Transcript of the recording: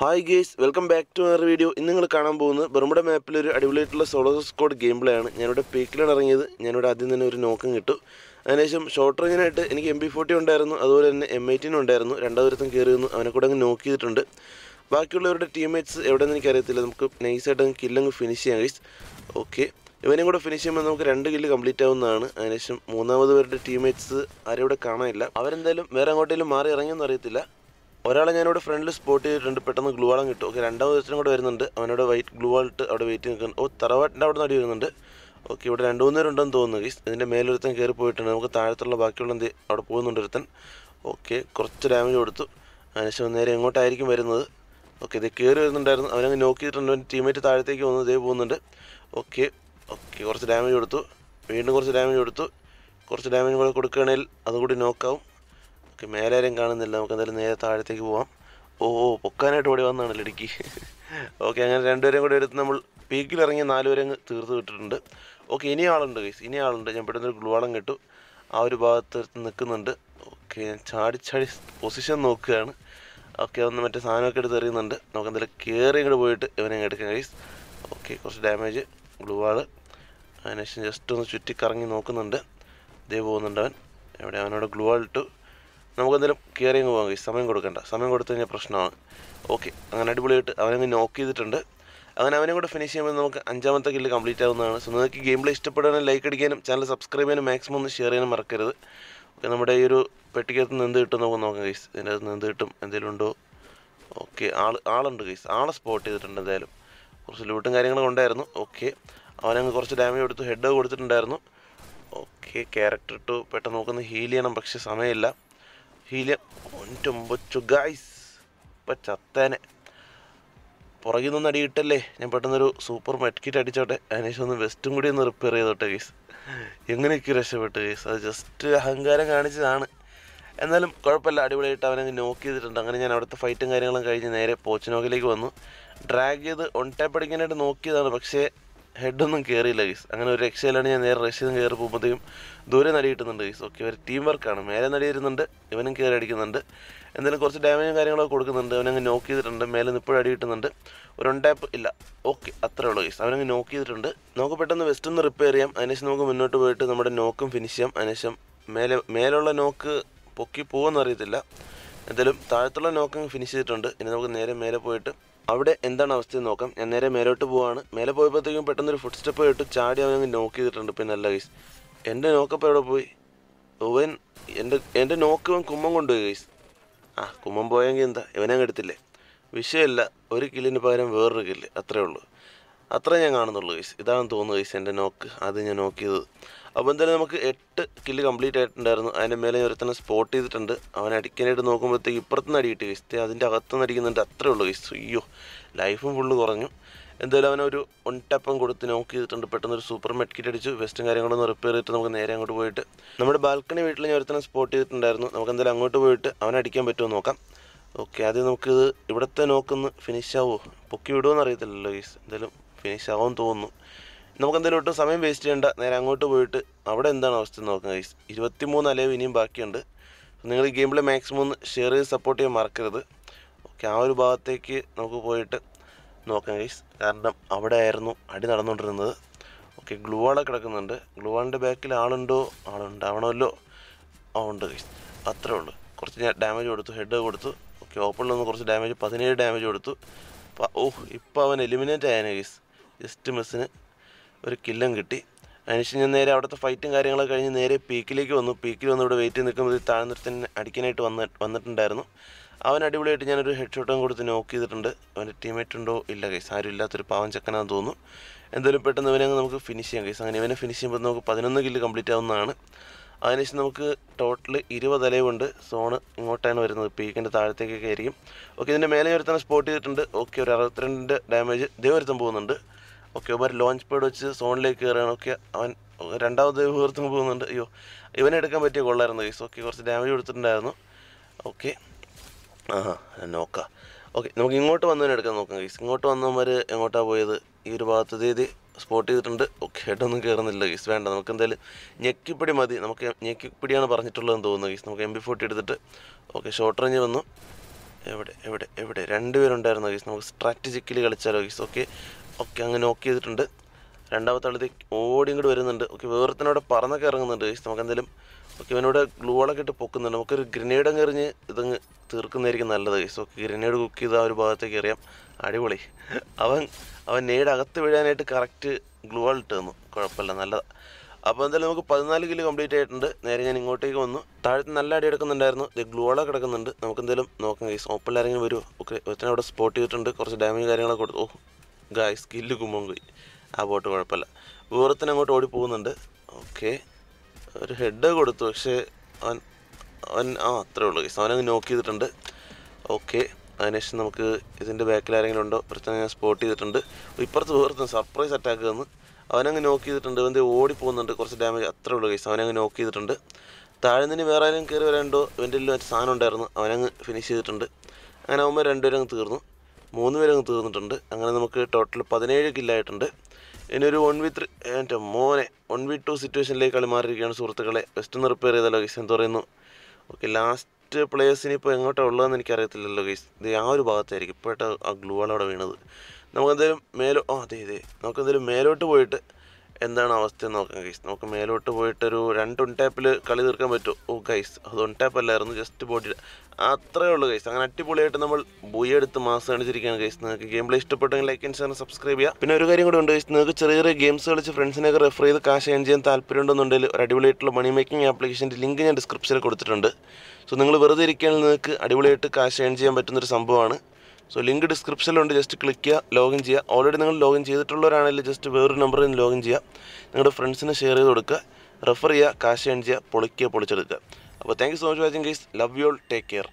Hi guys welcome back to our video ഇന്ന് നിങ്ങൾ കാണാൻ പോകുന്നത് ബർമുഡ മാപ്പിൽ ഒരു അടിപൊളിയായിട്ടുള്ള സോളോ സ്കോഡ് ഗെയിം പ്ലേ ആണ്. ഞാനിവിടെ പീക്കിലാണ് ഇറങ്ങിയത്. ഞാനിവിടെ ആദ്യം തന്നെ ഒരു നോക്കം കിട്ടും. അതിനുശേഷം ഷോർട്ട് റേഞ്ചിനായിട്ട് എനിക്ക് എം ബി ഫോർട്ടി ഉണ്ടായിരുന്നു. അതുപോലെ തന്നെ എം എയ്റ്റീൻ ഉണ്ടായിരുന്നു. രണ്ടാം ദിവസം കയറി വന്നു. അവനെ കൂടെ അങ്ങ് നോക്ക് ചെയ്തിട്ടുണ്ട്. ബാക്കിയുള്ളവരുടെ ടീംമേറ്റ്സ് എവിടെയെന്ന് എനിക്കറിയത്തില്ല. നമുക്ക് നൈസായിട്ട് അങ്ങ് കില്ലങ്ങ് ഫിനിഷ് ചെയ്യാം ഗൈസ് ഓക്കെ ഇവനെയും കൂടെ ഫിനിഷ് ചെയ്യുമ്പോൾ നമുക്ക് രണ്ട് കില്ല് കംപ്ലീറ്റ് ആവുന്നതാണ്. അതിനുശേഷം മൂന്നാമത് പേരുടെ ടീംമേറ്റ്സ് ആരും ഇവിടെ കാണാനില്ല. അവരെന്തായാലും വേറെ അങ്ങോട്ടേലും മാറി ഇറങ്ങിയെന്ന് അറിയത്തില്ല. ഒരാളെ ഞാനിവിടെ ഫ്രണ്ടിൽ സ്പോട്ട് ചെയ്തിട്ടുണ്ട്. പെട്ടെന്ന് ഗ്ലൂ വാളം കിട്ടും. ഓക്കെ രണ്ടാമത് ദിവസം കൂടെ വരുന്നുണ്ട്. അവനോട് വൈറ്റ് ഗ്ലൂ വാളിട്ട് അവിടെ വെയിറ്റ് നിൽക്കുന്നു. ഓ തറവാട്ടിന്റെ അവിടെ നടി വരുന്നുണ്ട്. ഓക്കെ ഇവിടെ രണ്ട് മൂന്ന് പേരുണ്ടെന്ന് തോന്നുന്നു ഗീസ് ഇതിന്റെ മേലൊരുത്തൻ കയറി പോയിട്ടുണ്ട്. നമുക്ക് താഴത്തുള്ള ബാക്കിയുള്ള എന്ത് അവിടെ പോകുന്നുണ്ട് ഒരുത്തൻ. ഓക്കെ കുറച്ച് ഡാമേജ് കൊടുത്തു. അതിനുശേഷം നേരെ എങ്ങോട്ടായിരിക്കും വരുന്നത്? ഓക്കെ ഇത് കയറി വരുന്നുണ്ടായിരുന്നു. അവനങ്ങ് നോക്കി ചെയ്തിട്ടുണ്ട്. ടീമേറ്റ് താഴത്തേക്ക് വന്നു. ഇതേ പോകുന്നുണ്ട്. ഓക്കെ ഓക്കെ കുറച്ച് ഡാമേജ് കൊടുത്തു. വീണ്ടും കുറച്ച് ഡാമേജ് കൊടുത്തു. കുറച്ച് ഡാമേജ് കൂടെ കൊടുക്കുകയാണെങ്കിൽ അതുകൂടി നോക്കാവും ഓക്കെ മേലെ ആരും കാണുന്നില്ല. നമുക്ക് എന്തായാലും നേരെ താഴത്തേക്ക് പോവാം. ഓ പൊക്കാനായിട്ട് ഓടി വന്നതാണല്ലോ ഇടുക്കി. ഓക്കെ അങ്ങനെ രണ്ടുപേരും കൂടെ എടുത്ത് നമ്മൾ പീക്കിൽ ഇറങ്ങി നാലുപേരെ തീർത്ത് വിട്ടിട്ടുണ്ട്. ഓക്കെ ഇനി ആളുണ്ട് ഗൈസ് ഇനി ആളുണ്ട്. ഞാൻ പെട്ടെന്ന് ഒരു ഗ്ലുവാളം കിട്ടു. ആ ഒരു ഭാഗത്ത് നിൽക്കുന്നുണ്ട്. ഓക്കെ ഞാൻ ചാടി ചാടി പൊസിഷൻ നോക്കുകയാണ്. ഓക്കെ ഒന്ന് മറ്റേ സാധനമൊക്കെ എടുത്ത് എറിയുന്നുണ്ട്. നമുക്ക് എന്തായാലും കയറി ഇങ്ങോട്ട് പോയിട്ട് ഇവനെ എടുക്കാം ഗൈസ് ഓക്കെ കുറച്ച് ഡാമേജ് ഗ്ലുവാൾ അതിനുശേഷം ജസ്റ്റ് ഒന്ന് ചുറ്റി കറങ്ങി നോക്കുന്നുണ്ട്. ഇതേ പോകുന്നുണ്ട് അവൻ. എവിടെ അവനോട് ഗ്ലുവാൾ ഇട്ടു നമുക്ക് കയറിയങ്ങ് പോകാം guys. സമയം കൊടുക്കണ്ട. സമയം കൊടുത്തു കഴിഞ്ഞാൽ പ്രശ്നമാണ്. ഓക്കെ. അങ്ങനെ അടിപൊളിയായിട്ട് അവനങ്ങ് നോക്ക് ചെയ്തിട്ടുണ്ട്. അങ്ങനെ അവനെ കൂടെ ഫിനിഷ് ചെയ്യുമ്പോൾ നമുക്ക് അഞ്ചാമത്തെ കില്ല് കംപ്ലീറ്റ് ആവുന്നതാണ്. സോ നിങ്ങൾക്ക് ഗെയിം പ്ലേ ഇഷ്ടപ്പെടാനും ലൈക്ക് അടിക്കാനും ചാനൽ സബ്സ്ക്രൈബ് ചെയ്യാനും മാക്സിമം ഒന്ന് ഷെയർ ചെയ്യാനും മറക്കരുത്. ഓക്കെ നമ്മുടെ ഈ ഒരു പെട്ടിക്കകത്ത് നിന്ന് കിട്ടും നമുക്ക് നോക്കാം ഗൈസ് ഇതിന്റെ അകത്ത് നിന്ന് കിട്ടും? എന്തെങ്കിലും ഉണ്ടോ? ഓക്കെ ആൾ ആളുണ്ട് ഗൈസ് ആളെ സ്പോട്ട് ചെയ്തിട്ടുണ്ട് എന്തായാലും. കുറച്ച് ലൂട്ടും കാര്യങ്ങളും ഉണ്ടായിരുന്നു. ഓക്കെ. അവനങ്ങ് കുറച്ച് ഡാമേജ് കൊടുത്തു ഹെഡ് കൊടുത്തിട്ടുണ്ടായിരുന്നു. ഓക്കെ ക്യാരക്ടർ ഇട്ടു. പെട്ടെന്ന് നോക്കുന്ന ഹീൽ ചെയ്യണം പക്ഷേ സമയമില്ല. ഹീൽ ഒന്റൊമ്പൊച്ചു ഗായ്സ് ഇപ്പം ചത്തേനെ. പുറകിൽ നിന്ന് അടിയിട്ടല്ലേ? ഞാൻ പെട്ടെന്നൊരു സൂപ്പർ മെഡ്കിറ്റ് അടിച്ചോട്ടെ. അതിനുശേഷം ഒന്ന് വെസ്റ്റും കൂടി ഒന്ന് റിപ്പയർ ചെയ്തോട്ടെ ഗൈസ് എങ്ങനെയൊക്കെ രക്ഷപ്പെട്ടു ഗൈസ് അത് ജസ്റ്റ് അഹങ്കാരം കാണിച്ചതാണ്. എന്നാലും കുഴപ്പമില്ല. അടിപൊളിയായിട്ട് അവനെ നോക്ക് ചെയ്തിട്ടുണ്ട്. അങ്ങനെ ഞാൻ അവിടുത്തെ ഫൈറ്റും കാര്യങ്ങളും കഴിഞ്ഞ് നേരെ പോച്ചിനോക്കിലേക്ക് വന്നു. ഡ്രാഗ് ചെയ്ത് ഒൺ ടാപ്പ് അടിക്കാനായിട്ട് നോക്കിയതാണ് പക്ഷേ ഹെഡൊന്നും കയറിയില്ല ഗൈസ് അങ്ങനെ ഒരു രക്ഷയിലാണ് ഞാൻ നേരെ റഷ് ചെയ്തും കയറി പോകുമ്പോഴത്തേക്കും ദൂരെ നടി കിട്ടുന്നുണ്ട് ഗൈസ് ഓക്കെ ഒരു ടീം വർക്കാണ് മേലെ നടി വരുന്നുണ്ട് ഇവനും കയറി അടിക്കുന്നുണ്ട്. എന്തായാലും കുറച്ച് ഡാമേജും കാര്യങ്ങളൊക്കെ കൊടുക്കുന്നുണ്ട്. അവനങ്ങ് നോക്ക് ചെയ്തിട്ടുണ്ട്. മേലെ നിന്ന് ഇപ്പോഴും അടി കിട്ടുന്നുണ്ട്. ഒരു ടാപ്പ് ഇല്ല. ഓക്കെ അത്രേ ഉള്ളൂ ഗൈസ് അവനങ്ങ് നോക്ക് ചെയ്തിട്ടുണ്ട്. നമുക്ക് പെട്ടെന്ന് വെസ്റ്റ് ഒന്ന് റിപ്പയർ ചെയ്യാം. അതിനുശേഷം നമുക്ക് മുന്നോട്ട് പോയിട്ട് നമ്മുടെ നോക്കും ഫിനിഷ് ചെയ്യാം. അതിനുശേഷം മേലെ മേലുള്ള നോക്ക് പൊക്കി പോകുമെന്ന് അറിയത്തില്ല. എന്തായാലും താഴത്തുള്ള നോക്കങ്ങ് ഫിനിഷ് ചെയ്തിട്ടുണ്ട്. ഇനി നമുക്ക് നേരെ മേലെ പോയിട്ട് അവിടെ എന്താണ് അവസ്ഥ നോക്കാം. ഞാൻ നേരെ മേലോട്ട് പോവാണ്. മേലെ പോയപ്പോഴത്തേക്കും പെട്ടെന്ന് ഒരു ഫുഡ് സ്റ്റെപ്പ് ഇട്ട് ചാടി അവൻ നോക്ക് ചെയ്തിട്ടുണ്ട്. പിന്നെ നല്ല ഗൈസ് എന്റെ നോക്കപ്പോൾ എവിടെ പോയി? ഇവൻ എന്റെ എന്റെ നോക്ക് ഇവൻ കുമ്മം കൊണ്ടുപോയി ഗൈസ് ആ കുമ്മം പോയെങ്കിൽ എന്താ? ഇവനെ അങ്ങ് എടുത്തില്ലേ? വിഷയമല്ല ഒരു കില്ലിന് പകരം വേറൊരു കില്ല് അത്രേ ഉള്ളൂ. അത്ര ഞാൻ കാണുന്നുള്ളൂ ഗൈസ് ഇതാണ് തോന്നുന്നു ഗൈസ് എന്റെ നോക്ക് അത് ഞാൻ നോക്കിയത് അപ്പോൾ എന്തായാലും നമുക്ക് എട്ട് കില്ല് കംപ്ലീറ്റ് ആയിട്ടുണ്ടായിരുന്നു. അതിന്റെ മേലെ ഞാൻ ഒരുത്തന്നെ സ്പോട്ട് ചെയ്തിട്ടുണ്ട്. അവൻ അടിക്കാനായിട്ട് നോക്കുമ്പോഴത്തേക്ക് ഇപ്പുറത്തുനിന്ന് അടിയിട്ട് ഗൈസ് ദേ അതിന്റെ അകത്തുനിന്ന് അടിക്കുന്നുണ്ട്. അത്രേ ഉള്ളൂ ഗൈസ് അയ്യോ ലൈഫും ഫുള്ള് കുറഞ്ഞു. എന്തായാലും അവനൊരു ഒൺ ടപ്പം കൊടുത്ത് നോക്ക് ചെയ്തിട്ടുണ്ട്. പെട്ടെന്ന് ഒരു സൂപ്പർ മെഡ് കിറ്റ് അടിച്ചു. വെസ്റ്റും കാര്യങ്ങളൊന്നും റിപ്പയർ ചെയ്തിട്ട് നമുക്ക് നേരെ അങ്ങോട്ട് പോയിട്ട്. നമ്മുടെ ബാൽക്കണി വീട്ടിൽ ഞാൻ ഒരുത്തനെ സ്പോട്ട് ചെയ്തിട്ടുണ്ടായിരുന്നു. നമുക്ക് എന്തായാലും അങ്ങോട്ട് പോയിട്ട് അവനെ അടിക്കാൻ പറ്റുമോ നോക്കാം. ഓക്കെ ആദ്യം നമുക്കിത് ഇവിടുത്തെ നോക്കൊന്ന് ഫിനിഷ് ആവുമോ പൊക്കി വിടുമോ അറിയത്തില്ലല്ലോ ഗീസ് എന്തായാലും ഫിനിഷ് ആവുമെന്ന് തോന്നുന്നു. നമുക്ക് എന്തായാലും ഒട്ടും സമയം വേസ്റ്റ് ചെയ്യേണ്ട. നേരെ അങ്ങോട്ട് പോയിട്ട് അവിടെ എന്താണ് അവസ്ഥ നോക്കാം ഗൈസ് ഇരുപത്തിമൂന്ന് അലവ് ഇനിയും ബാക്കിയുണ്ട്. നിങ്ങൾ ഈ ഗെയിമിൽ മാക്സിമം ഒന്ന് ഷെയർ ചെയ്ത് സപ്പോർട്ട് ചെയ്യാൻ മറക്കരുത്. ഓക്കെ ആ ഒരു ഭാഗത്തേക്ക് നമുക്ക് പോയിട്ട് നോക്കാം ഗൈസ് കാരണം അവിടെ ആയിരുന്നു അടി നടന്നുകൊണ്ടിരുന്നത്. ഓക്കെ ഗ്ലൂവാളെ കിടക്കുന്നുണ്ട്. ഗ്ലൂവാളിന്റെ ബാക്കിൽ ആളുണ്ടോ? ആളുണ്ടാവണമല്ലോ. ആ ഉണ്ട് ഗൈസ് അത്രേ ഉള്ളൂ. കുറച്ച് ഞാൻ ഡാമേജ് കൊടുത്തു ഹെഡ് കൊടുത്തു. ഓക്കെ ഓപ്പണിൽ നിന്ന് കുറച്ച് ഡാമേജ് പതിനേഴ് ഡാമേജ് കൊടുത്തു. ഓഹ് ഇപ്പോൾ അവൻ എലിമിനേറ്റ് ആയനെ ഗൈസ് ജസ്റ്റ് മിസ്സിന് ഒരു കില്ലും കിട്ടി. അതിനുശേഷം ഞാൻ നേരെ അവിടുത്തെ ഫൈറ്റും കാര്യങ്ങളൊക്കെ കഴിഞ്ഞ് നേരെ പീക്കിലേക്ക് വന്നു. പീക്കിൽ വന്ന് ഇവിടെ വെയിറ്റ് നിൽക്കുമ്പോൾ താഴ്ന്നിടത്തിന് അടിക്കാനായിട്ട് വന്ന് വന്നിട്ടുണ്ടായിരുന്നു. അവൻ അടിപൊളിയായിട്ട് ഞാനൊരു ഹെഡ് ഷോട്ടും കൊടുത്ത് നോക്ക് ചെയ്തിട്ടുണ്ട്. അവന്റെ ടീമേറ്റ് ഉണ്ടോ? ഇല്ല ഗൈസ് ആരും ഇല്ലാത്തൊരു പാവം ചക്കനാന്ന് തോന്നുന്നു. എന്തായാലും പെട്ടെന്ന് ഇവനെ നമുക്ക് ഫിനിഷ് ചെയ്യാം ഗൈസ് അങ്ങനെ ഇവനെ ഫിനിഷ് ചെയ്യുമ്പോൾ നമുക്ക് പതിനൊന്ന് കില്ല് കംപ്ലീറ്റ് ആവുന്നതാണ്. അതിനുശേഷം നമുക്ക് ടോട്ടൽ ഇരുപത് അലവുണ്ട് സോണ് ഇങ്ങോട്ടാണ് വരുന്നത്. പീക്കിന്റെ താഴത്തേക്കൊക്കെ ആയിരിക്കും. ഓക്കെ ഇതിന്റെ മേലെ ഒരുത്തനെ സ്പോട്ട് ചെയ്തിട്ടുണ്ട്. ഓക്കെ ഒരു അറുപത്തിരണ്ട് ഡാമേജ് ദേ ഒരുത്തൻ പോകുന്നുണ്ട്. ഓക്കെ ഒരു ലോഞ്ച് പേഡ് വെച്ച് സോണിലേക്ക് കയറുകയാണ് ഓക്കെ അവൻ രണ്ടാമത് ഉയർത്തും പോകുന്നുണ്ട്. അയ്യോ ഇവനെ എടുക്കാൻ പറ്റിയ കൊള്ളായിരുന്നു ഗൈസ് ഓക്കെ കുറച്ച് ഡാമേജ് കൊടുത്തിട്ടുണ്ടായിരുന്നു. ഓക്കെ ആ നോക്കാം. ഓക്കെ നമുക്ക് ഇങ്ങോട്ട് വന്നവനെ എടുക്കാൻ നോക്കാം ഗൈസ് ഇങ്ങോട്ട് വന്നവന്മാർ എങ്ങോട്ടാണ് പോയത്? ഈ ഒരു ഭാഗത്ത്. തീയതി സ്പോട്ട് ചെയ്തിട്ടുണ്ട്. ഓക്കെ ഒന്നും കയറുന്നില്ല ഗീസ് വേണ്ട നമുക്ക് എന്തായാലും ഞെക്കിപ്പിടി മതി. നമുക്ക് ഞെക്കിപ്പിടിയാണ് പറഞ്ഞിട്ടുള്ളതെന്ന് തോന്നുന്നു ഗീസ് നമുക്ക് എം ബി ഫോർട്ടി എടുത്തിട്ട്. ഓക്കെ ഷോർട്ട് റേഞ്ച് വന്നു. എവിടെ എവിടെ എവിടെ? രണ്ടുപേരുണ്ടായിരുന്നു ഗീസ് നമുക്ക് സ്ട്രാറ്റജിക്കലി കളിച്ചാലോ ഗീസ് ഓക്കെ ഓക്കെ അങ്ങനെ നോക്ക് ചെയ്തിട്ടുണ്ട്. രണ്ടാമത്തെ ആളിത് ഓടി ഇങ്ങോട്ട് വരുന്നുണ്ട്. ഓക്കെ വേറത്തിനോടെ പറന്നൊക്കെ ഇറങ്ങുന്നുണ്ട് നമുക്ക് എന്തെങ്കിലും ഓക്കെ ഇവനോട് ഗ്ലൂളൊക്കെ ഇട്ട് പൊക്കുന്നുണ്ട്. നമുക്കൊരു ഗ്രനേഡ് അങ്ങ് എറിഞ്ഞ് ഇതങ്ങ് തീർക്കുന്നതായിരിക്കും നല്ലത് ഓക്കെ ഗ്രനേഡ് കുക്ക് ചെയ്ത് ആ ഒരു ഭാഗത്തേക്ക് എറിയാം. അടിപൊളി. അവൻ അവൻ നേട് അകത്ത് വീഴാനായിട്ട് കറക്റ്റ് ഗ്ലൂവാൾ ഇട്ട് തന്നു. കുഴപ്പമില്ല നല്ലതാണ് അപ്പോൾ എന്തായാലും നമുക്ക് പതിനാല് കിലോ കംപ്ലീറ്റ് ആയിട്ടുണ്ട്. നേരെ ഞാൻ ഇങ്ങോട്ടേക്ക് വന്നു. താഴത്ത് നല്ല അടി എടുക്കുന്നുണ്ടായിരുന്നു. ഗ്ലൂള കിടക്കുന്നുണ്ട്. നമുക്ക് എന്തായാലും നോക്കാം ഗൈസ് ഓപ്പണിൽ ആരെങ്കിലും വരുമോ ഓക്കെ ഒരുത്തനെ അവിടെ സ്പോട്ട് ചെയ്തിട്ടുണ്ട്. കുറച്ച് ഡാമേജ് കാര്യങ്ങളൊക്കെ കൊടുത്തു. ഓ ഗായ് സ്കില്ല് കുമ്പം പോയി. ആ ബോട്ട് കുഴപ്പമില്ല. വിവരത്തിന് അങ്ങോട്ട് ഓടി പോകുന്നുണ്ട്. ഓക്കെ. ഒരു ഹെഡ് കൊടുത്തു പക്ഷേ അവൻ അവൻ ആ അത്രേ ഉള്ളൂ ഗൈസ് അവനങ്ങ് നോക്ക് ചെയ്തിട്ടുണ്ട്. ഓക്കെ. അതിനുശേഷം നമുക്ക് ഇതിന്റെ ബാക്കിൽ ആരെങ്കിലും ഉണ്ടോ? പ്രശ്നം ഞാൻ സ്പോട്ട് ചെയ്തിട്ടുണ്ട്. ഇപ്പുറത്ത് വിവരത്തിന് സർപ്രൈസ് അറ്റാക്ക് വന്ന് അവനങ്ങ് നോക്ക് ചെയ്തിട്ടുണ്ട്. ഇവന്റെ ഓടി പോകുന്നുണ്ട്. കുറച്ച് ഡാമേജ് അത്രേ ഉള്ളൂ ഗൈസ് അവനങ്ങ് നോക്ക് ചെയ്തിട്ടുണ്ട്. താഴെ നിന്ന് വേറെ ആരെങ്കിലും കയറി വരാനുണ്ടോ? ഇവന്റെ എല്ലാം ഒരു സാധനം ഉണ്ടായിരുന്നു. അവനങ്ങ് ഫിനിഷ് ചെയ്തിട്ടുണ്ട്. അങ്ങനെ അവന്മാർ രണ്ടുപേരും അങ്ങ് തീർന്നു. മൂന്ന് പേരും അങ്ങ് തീർന്നിട്ടുണ്ട്. അങ്ങനെ നമുക്ക് ടോട്ടൽ പതിനേഴ് കില്ലായിട്ടുണ്ട് ഇനി ഒരു വൺ വി ത്രീ എന്റെ മോനെ വൺ വി ടു സിറ്റുവേഷനിലേക്ക് കളി മാറിയിരിക്കുകയാണ് സുഹൃത്തുക്കളെ. ഒന്ന് റിപ്പയർ ചെയ്ത ലൊക്കേഷൻ എന്ന് പറയുന്നു. ഓക്കെ ലാസ്റ്റ് പ്ലേയേഴ്സിന് ഇപ്പോൾ എങ്ങോട്ടാണ് ഉള്ളതെന്ന് എനിക്ക് അറിയത്തില്ലല്ലോ ഗൈസ് ഇത് ആ ഒരു ഭാഗത്തായിരിക്കും. ഇപ്പോഴത്തെ ആ ഗ്ലൂ ആണ് അവിടെ വീണത്. നമുക്കെന്തെങ്കിലും മേലോ ആ അതെ അതെ. നമുക്കെന്തെങ്കിലും മേലോട്ട് പോയിട്ട് എന്താണ് അവസ്ഥ എന്ന് നോക്കാം ഗൈസ് നമുക്ക് മേലോട്ട് പോയിട്ട് ഒരു രണ്ട് ഒൺ ടാപ്പിൽ കളി തീർക്കാൻ പറ്റുമോ? ഓ ഗൈസ് അത് അല്ലായിരുന്നു ജസ്റ്റ് ബോഡി അത്രേ ഉള്ളൂ ഗൈസ് അങ്ങനെ അടിപൊളിയായിട്ട് നമ്മൾ ബുയ എടുത്ത് മാസ് കാണിച്ചിരിക്കുകയാണ് ഗൈസ് നിങ്ങൾക്ക് ഗെയിം പ്ലേ ഇഷ്ടപ്പെട്ടെങ്കിൽ ലൈക്ക് ആൻഡ് ഷെയർ സബ്സ്ക്രൈബ് ചെയ്യുക. പിന്നെ ഒരു കാര്യം കൂടെ ഉണ്ട് ഗൈസ് നിങ്ങൾക്ക് ചെറിയ ചെറിയ ഗെയിംസ് കളിച്ച് ഫ്രണ്ട്സിനെയൊക്കെ റെഫർ ചെയ്ത് കാശ് ഏൺ ചെയ്യാൻ താല്പര്യമുണ്ടെന്നുണ്ടെങ്കിൽ ഒരു അടിപൊളിയായിട്ടുള്ള മണി മേക്കിംഗ് ആപ്ലിക്കേഷന്റെ ലിങ്ക് ഞാൻ ഡിസ്ക്രിപ്ഷനിൽ കൊടുത്തിട്ടുണ്ട്. സോ നിങ്ങൾ വെറുതെ ഇരിക്കുകയാണെങ്കിൽ നിങ്ങൾക്ക് അടിപൊളിയായിട്ട് കാശ് ഏൺ ചെയ്യാൻ പറ്റുന്നൊരു സംഭവമാണ്. സോ ലിങ്ക് ഡിസ്ക്രിപ്ഷനിലുണ്ട് ജസ്റ്റ് ക്ലിക്ക് ചെയ്യുക ലോഗിൻ ചെയ്യുക ഓൾറെഡി നിങ്ങൾ ലോഗിൻ ചെയ്തിട്ടുള്ളവരാണെങ്കിൽ ജസ്റ്റ് വേറൊരു നമ്പറിൽ നിന്ന് ലോഗിൻ ചെയ്യുക നിങ്ങളുടെ ഫ്രണ്ട്സിന് ഷെയർ ചെയ്ത് കൊടുക്കുക. റെഫർ ചെയ്യുക കാശ് ഏൺ ചെയ്യുക പൊളിക്കുക പൊളിച്ചെടുക്കുക. അപ്പോൾ thank you so much watching guys love you all take care